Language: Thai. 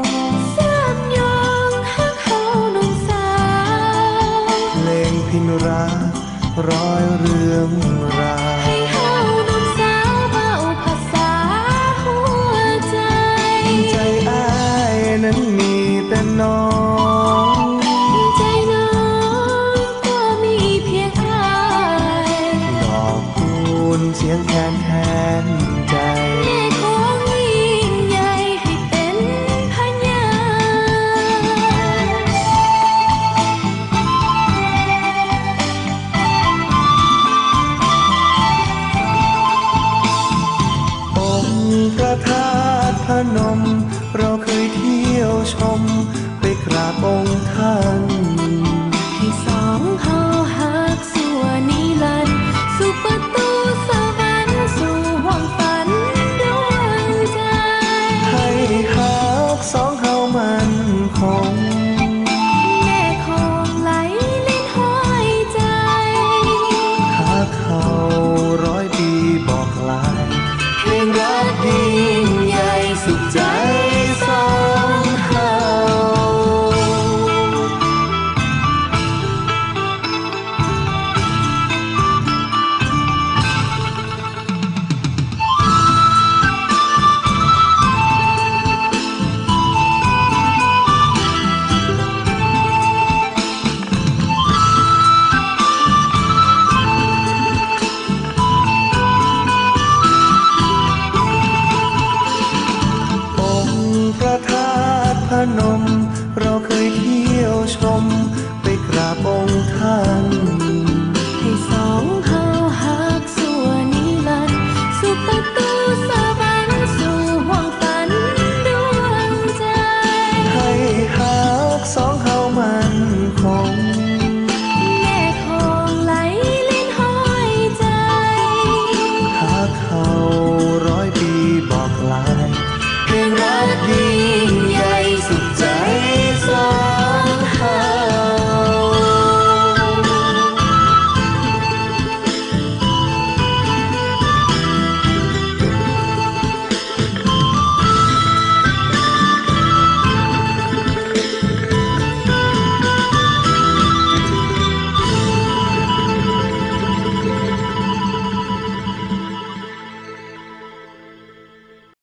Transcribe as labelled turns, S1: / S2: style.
S1: ง
S2: สามยองฮักเฮาหน้องสาว เ
S1: พลงพินรากร้อยเรื่องราวให้
S2: เฮาหน้องสาวเบาภาษาหัวใจ ใจ
S1: อ้ายนั้นมีแต่น้อง
S2: ใจนองก็มีเพียงอ้า
S1: อกคูณเสียง คัน
S2: สองหักสัวนิลันสุประตูสวรรค์สู่ห้งฝันดวงใจให้
S1: หักสองเฮามันคง นม เราเคยเที่ยวชม